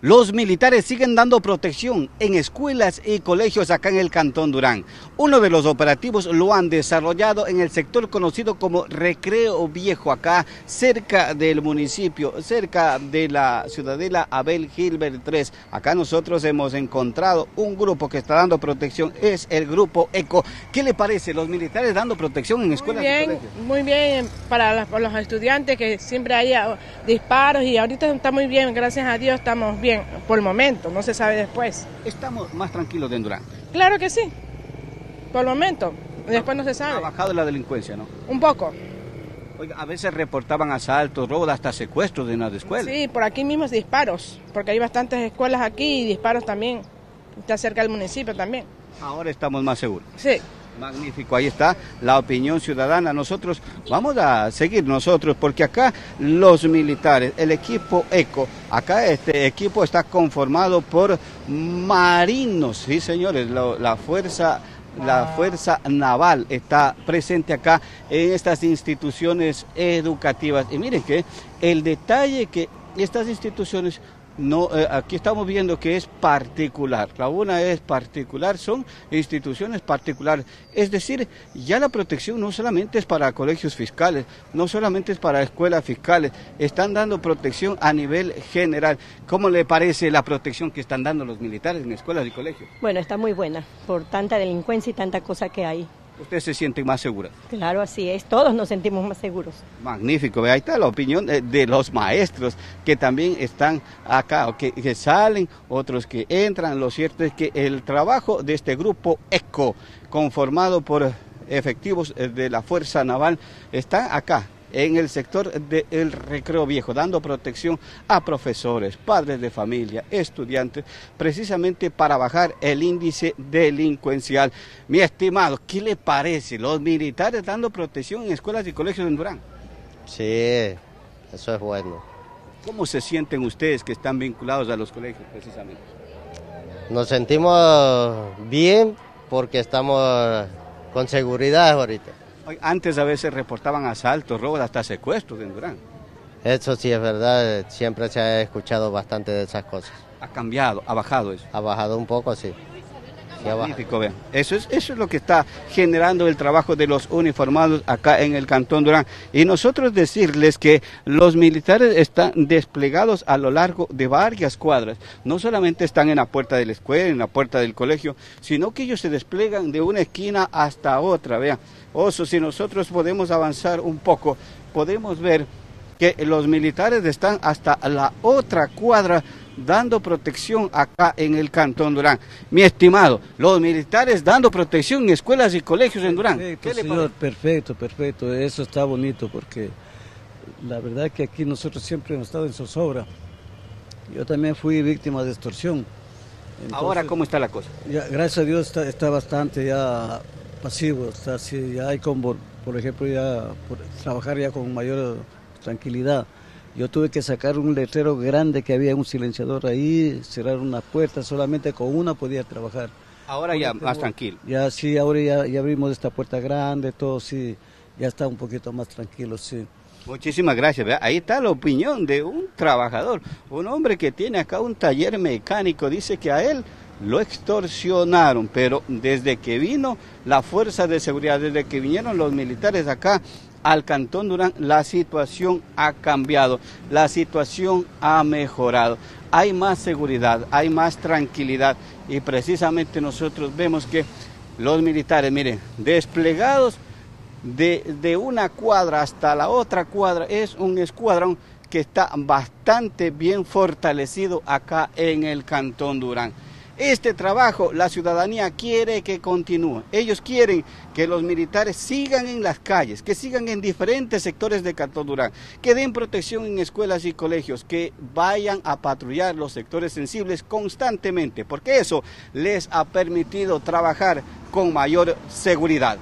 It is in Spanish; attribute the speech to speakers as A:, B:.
A: Los militares siguen dando protección en escuelas y colegios acá en el Cantón Durán. Uno de los operativos lo han desarrollado en el sector conocido como Recreo Viejo, acá cerca del municipio, cerca de la ciudadela Abel Gilbert 3. Acá nosotros hemos encontrado un grupo que está dando protección, es el grupo ECO. ¿Qué le parece? Los militares dando protección en escuelas
B: muy bien,
A: y colegios.
B: Muy bien para los, para los estudiantes que siempre haya disparos y ahorita está muy bien, gracias a Dios estamos bien por el momento, no se sabe después.
A: Estamos más tranquilos de Durán.
B: Claro que sí, por el momento, después no se
A: Ha
B: sabe.
A: bajado la delincuencia, ¿no?
B: Un poco.
A: Oiga, a veces reportaban asaltos, robos, hasta secuestros de las escuelas.
B: Sí, por aquí mismo disparos, porque hay bastantes escuelas aquí y disparos también. Está cerca del municipio también.
A: Ahora estamos más seguros.
B: Sí.
A: Magnífico, ahí está la opinión ciudadana. Nosotros vamos a seguir nosotros porque acá los militares, el equipo ECO, acá este equipo está conformado por marinos, sí señores, lo- la fuerza la fuerza naval está presente acá en estas instituciones educativas. Y miren que el detalle que estas instituciones no, eh, aquí estamos viendo que es particular. La una es particular, son instituciones particulares. Es decir, ya la protección no solamente es para colegios fiscales, no solamente es para escuelas fiscales, están dando protección a nivel general. ¿Cómo le parece la protección que están dando los militares en escuelas y colegios?
C: Bueno, está muy buena por tanta delincuencia y tanta cosa que hay.
A: Ustedes se sienten más seguras.
C: Claro, así es, todos nos sentimos más seguros.
A: Magnífico, ahí está la opinión de, de los maestros que también están acá, que, que salen, otros que entran. Lo cierto es que el trabajo de este grupo ECO, conformado por efectivos eh, de la Fuerza Naval, está acá en el sector del recreo viejo, dando protección a profesores, padres de familia, estudiantes, precisamente para bajar el índice delincuencial. Mi estimado, ¿qué le parece los militares dando protección en escuelas y colegios en Durán?
D: Sí, eso es bueno.
A: ¿Cómo se sienten ustedes que están vinculados a los colegios precisamente?
D: Nos sentimos bien porque estamos con seguridad ahorita.
A: Antes a veces reportaban asaltos, robos, hasta secuestros en Durán.
D: Eso sí es verdad, siempre se ha escuchado bastante de esas cosas.
A: Ha cambiado, ha bajado eso.
D: Ha bajado un poco, sí.
A: Eso es, eso es lo que está generando el trabajo de los uniformados acá en el Cantón Durán. Y nosotros decirles que los militares están desplegados a lo largo de varias cuadras. No solamente están en la puerta de la escuela, en la puerta del colegio, sino que ellos se desplegan de una esquina hasta otra. Vean, oso, si nosotros podemos avanzar un poco, podemos ver que los militares están hasta la otra cuadra dando protección acá en el Cantón Durán. Mi estimado, los militares dando protección en escuelas y colegios en Durán.
E: Perfecto,
A: ¿Qué le
E: señor, perfecto, perfecto. Eso está bonito porque la verdad que aquí nosotros siempre hemos estado en zozobra. Yo también fui víctima de extorsión.
A: Ahora, ¿cómo está la cosa?
E: ya, gracias a Dios está, está bastante ya pasivo, está así, ya hay como, por ejemplo, ya por trabajar ya con mayor tranquilidad. Yo tuve que sacar un letrero grande que había un silenciador ahí, cerrar una puerta, solamente con una podía trabajar.
A: Ahora ya más tranquilo.
E: Ya sí, ahora ya, ya abrimos esta puerta grande, todo sí, ya está un poquito más tranquilo, sí.
A: Muchísimas gracias. Ahí está la opinión de un trabajador, un hombre que tiene acá un taller mecánico. Dice que a él lo extorsionaron, pero desde que vino la fuerza de seguridad, desde que vinieron los militares acá al Cantón Durán, la situación ha cambiado, la situación ha mejorado. Hay más seguridad, hay más tranquilidad y precisamente nosotros vemos que los militares, miren, desplegados de, de una cuadra hasta la otra cuadra es un escuadrón que está bastante bien fortalecido acá en el Cantón Durán. Este trabajo la ciudadanía quiere que continúe. Ellos quieren que los militares sigan en las calles, que sigan en diferentes sectores de Cantón Durán, que den protección en escuelas y colegios, que vayan a patrullar los sectores sensibles constantemente, porque eso les ha permitido trabajar con mayor seguridad.